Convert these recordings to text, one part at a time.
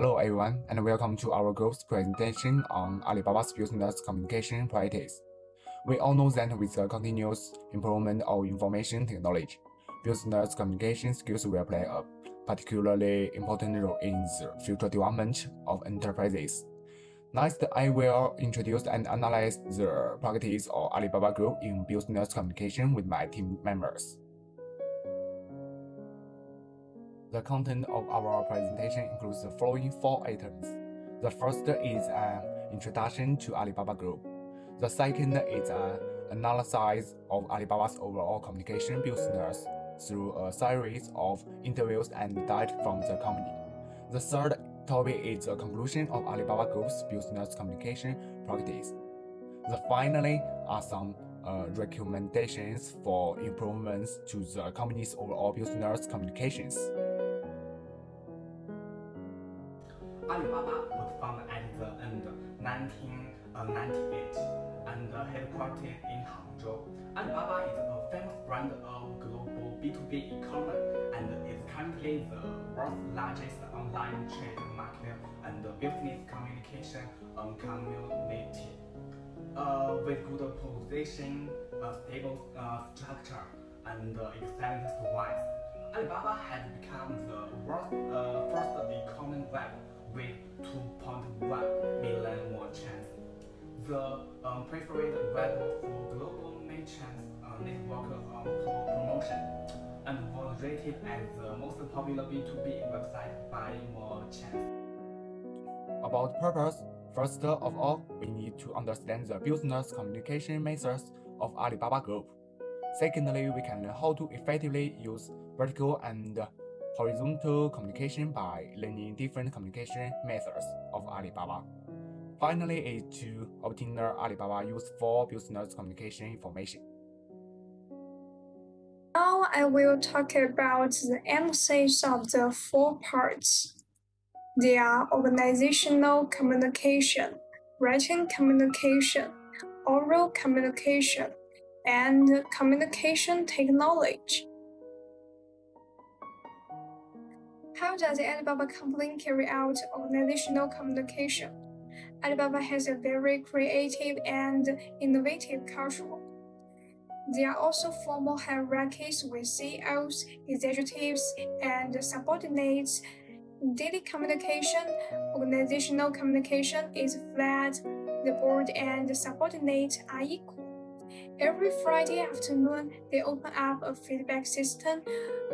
Hello everyone and welcome to our group's presentation on Alibaba's business communication practice. We all know that with the continuous improvement of information technology, business communication skills will play a particularly important role in the future development of enterprises. Next, I will introduce and analyze the practice of Alibaba Group in business communication with my team members. The content of our presentation includes the following four items. The first is an introduction to Alibaba Group. The second is an analysis of Alibaba's overall communication business through a series of interviews and data from the company. The third topic is the conclusion of Alibaba Group's business communication practice. The finally are some uh, recommendations for improvements to the company's overall business communications. Alibaba was founded at the end 1998 and headquartered in Hangzhou. Alibaba is a famous brand of global B2B e-commerce and is currently the world's largest online trade market and business communication community. Uh, with good position, a stable uh, structure, and uh, excellent service, Alibaba has become the world's uh, first e-commerce web with 2.1 million merchants. The um, preferred web for global merchants uh, network um, for promotion and was rated as the most popular B2B website by merchants. About purpose, first of all, we need to understand the business communication methods of Alibaba Group. Secondly, we can learn how to effectively use vertical and horizontal communication by learning different communication methods of Alibaba. Finally is to obtain Alibaba useful business communication information. Now I will talk about the emphasis of the four parts. They are organizational communication, written communication, oral communication, and communication technology. How does Alibaba company carry out organizational communication? Alibaba has a very creative and innovative culture. There are also formal hierarchies with CEOs, executives, and subordinates. Daily communication, organizational communication is flat. The board and the subordinate are equal. Every Friday afternoon, they open up a feedback system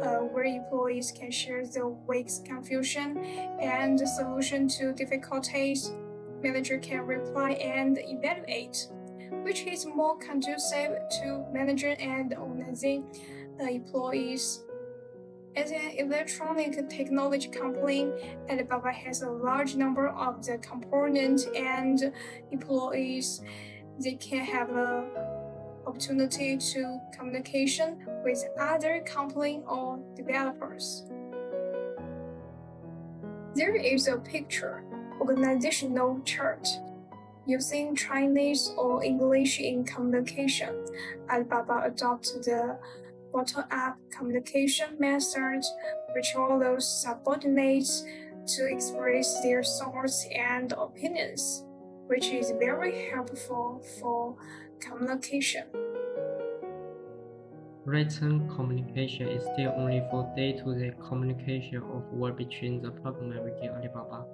uh, where employees can share the week's confusion and the solution to difficulties. Manager can reply and evaluate, which is more conducive to manager and organizing the employees. As an electronic technology company, Alibaba has a large number of the components and employees. They can have a opportunity to communication with other company or developers. There is a picture organizational chart using Chinese or English in communication. Alibaba adopted the bottom-up communication method, which allows subordinates to express their thoughts and opinions, which is very helpful for communication. Written communication is still only for day-to-day communication of work between the partner within Alibaba.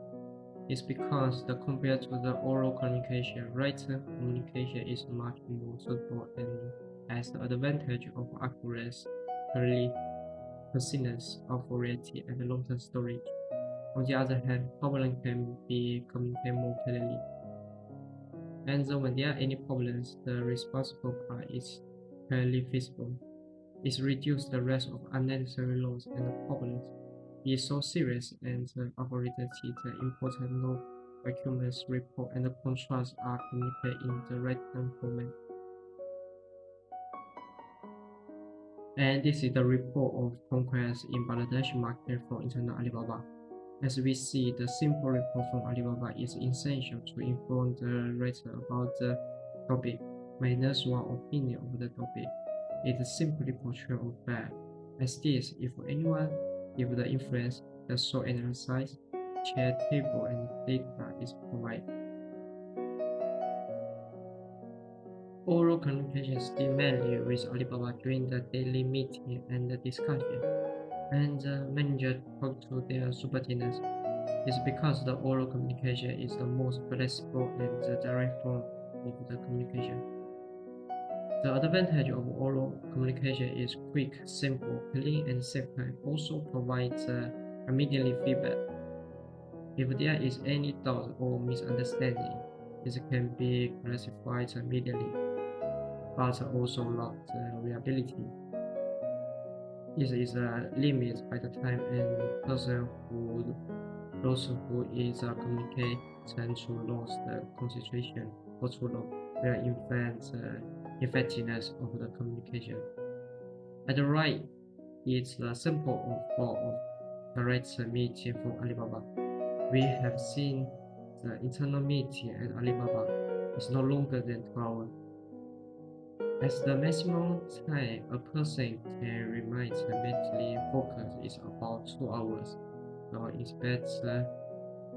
It's because the compared to the oral communication, written communication is much more suitable and has the advantage of accuracy, preciseness, authority, and long-term storage. On the other hand, problem can be communicated more clearly and so when there are any problems, the responsible party is clearly visible. It reduces the risk of unnecessary loss and problems. It is so serious and the authoritative the important no documents, report, and the contracts are communicated in the written format. And this is the report of conquest in Bangladesh market for Internet Alibaba. As we see, the simple report from Alibaba is essential to inform the reader about the topic, minus one opinion of the topic. It is simply portray of fact. As this, if anyone give the influence, the so analysis, chat table and data is provided. Oral communication still mainly with Alibaba during the daily meeting and the discussion, and the manager talk to their subordinates. is because the oral communication is the most flexible and the direct form of the communication. The advantage of oral communication is quick, simple, clean, and safe time. Also provides uh, immediate feedback. If there is any doubt or misunderstanding, it can be clarified immediately, but also not uh, reliability. This is a limit by the time and person who those who is a communicate tend to lose the concentration or to will influence uh, effectiveness of the communication. At the right, it's a simple all of direct meeting for Alibaba. We have seen the internal meeting at Alibaba is no longer than 2 hours. As the maximum time a person can remain mentally focused is about 2 hours. So expect uh,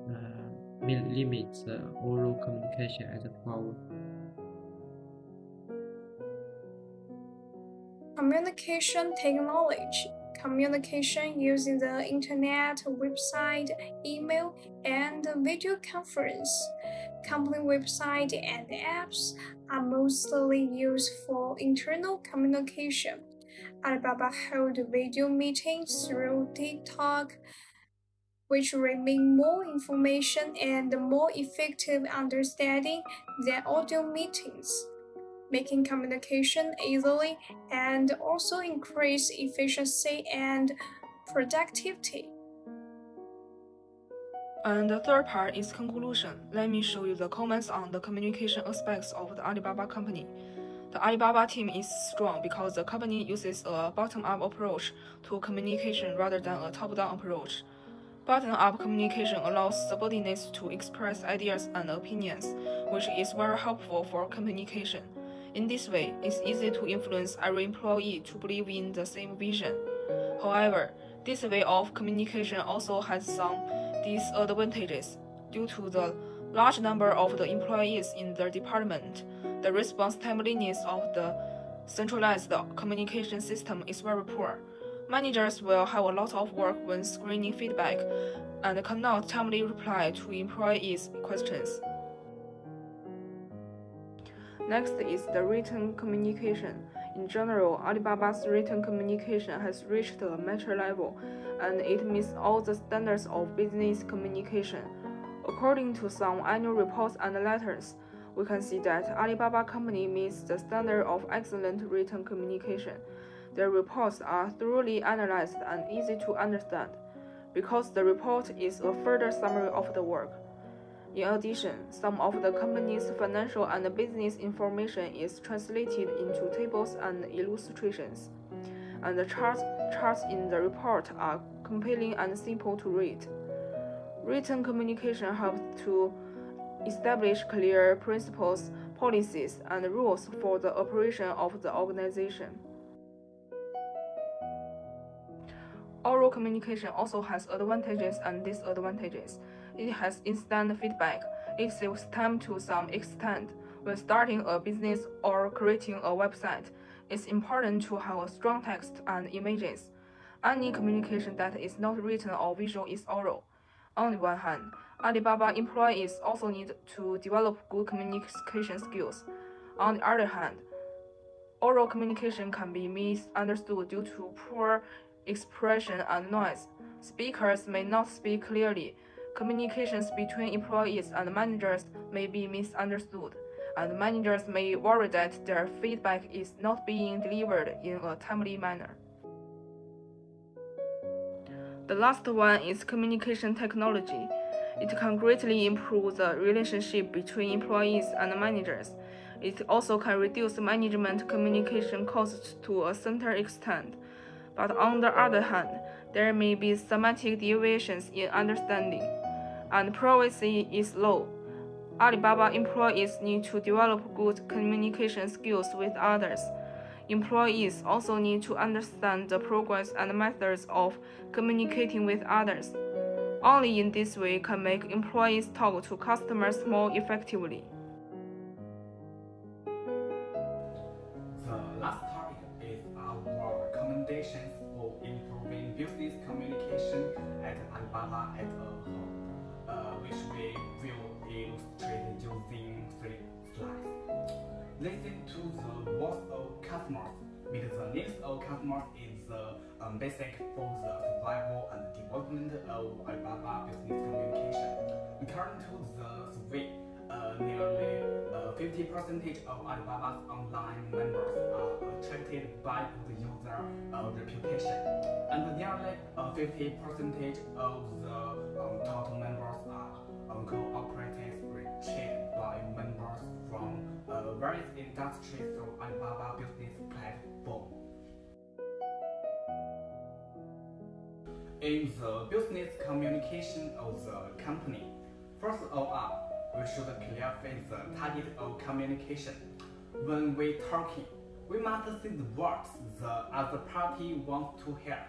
uh, limit uh, oral communication at 2 hours. Communication technology. Communication using the internet, website, email, and video conference. Company website and apps are mostly used for internal communication. Alibaba hold video meetings through DingTalk, which remain more information and more effective understanding than audio meetings making communication easily and also increase efficiency and productivity. And the third part is conclusion. Let me show you the comments on the communication aspects of the Alibaba company. The Alibaba team is strong because the company uses a bottom-up approach to communication rather than a top-down approach. Bottom-up communication allows subordinates to express ideas and opinions, which is very helpful for communication. In this way, it's easy to influence every employee to believe in the same vision. However, this way of communication also has some disadvantages. Due to the large number of the employees in the department, the response timeliness of the centralized communication system is very poor. Managers will have a lot of work when screening feedback and cannot timely reply to employees' questions. Next is the written communication. In general, Alibaba's written communication has reached a mature level, and it meets all the standards of business communication. According to some annual reports and letters, we can see that Alibaba company meets the standard of excellent written communication. Their reports are thoroughly analyzed and easy to understand, because the report is a further summary of the work. In addition, some of the company's financial and business information is translated into tables and illustrations, and the charts, charts in the report are compelling and simple to read. Written communication helps to establish clear principles, policies, and rules for the operation of the organization. Oral communication also has advantages and disadvantages. It has instant feedback. It saves time to some extent. When starting a business or creating a website, it's important to have a strong text and images. Any communication that is not written or visual is oral. On the one hand, Alibaba employees also need to develop good communication skills. On the other hand, oral communication can be misunderstood due to poor expression and noise. Speakers may not speak clearly, Communications between employees and managers may be misunderstood, and managers may worry that their feedback is not being delivered in a timely manner. The last one is communication technology. It can greatly improve the relationship between employees and managers. It also can reduce management communication costs to a certain extent. But on the other hand, there may be semantic deviations in understanding and privacy is low. Alibaba employees need to develop good communication skills with others. Employees also need to understand the progress and methods of communicating with others. Only in this way can make employees talk to customers more effectively. Listen to the voice of customers. Meet the needs of customers is the um, basic for the survival and development of Alibaba business communication. According to the survey, uh, nearly 50% uh, of Alibaba's online members are attracted by good user uh, reputation, and 50% uh, of the um, total members are um, cooperated reached by members from various industries through Alibaba business platform. In the business communication of the company, first of all, we should clarify the target of communication. When we talking, we must see the words the other party wants to hear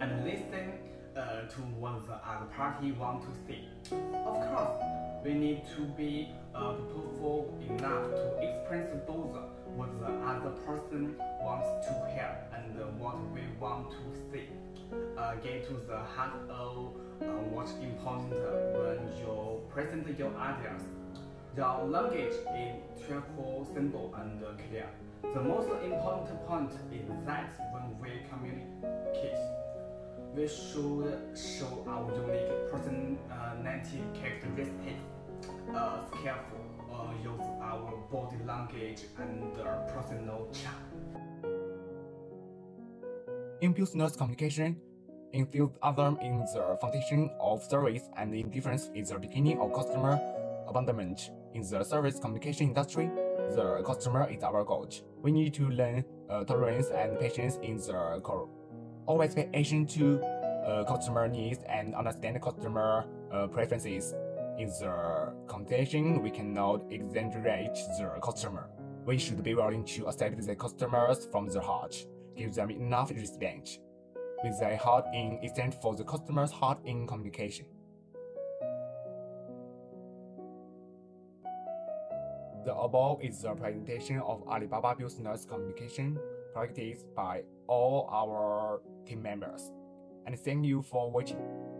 and listen uh, to what the other party wants to say. Of course, we need to be uh, thoughtful enough to express both what the other person wants to hear and what we want to say. Uh, get to the heart of uh, what's important when you present your ideas. Your language is cheerful, simple, and clear. The most important point is that when we communicate, we should show our unique personality characteristics, uh, skillful, uh, use our body language and uh, personal charm. In business communication, other in the foundation of service and indifference is the beginning of customer abandonment. In the service communication industry, the customer is our coach. We need to learn uh, tolerance and patience in the. Always pay attention to uh, customer needs and understand customer uh, preferences. In the communication, we cannot exaggerate the customer. We should be willing to accept the customers from the heart, give them enough respect with their heart in exchange for the customer's heart in communication. The above is the presentation of Alibaba Business Communication practiced by all our team members. And thank you for watching.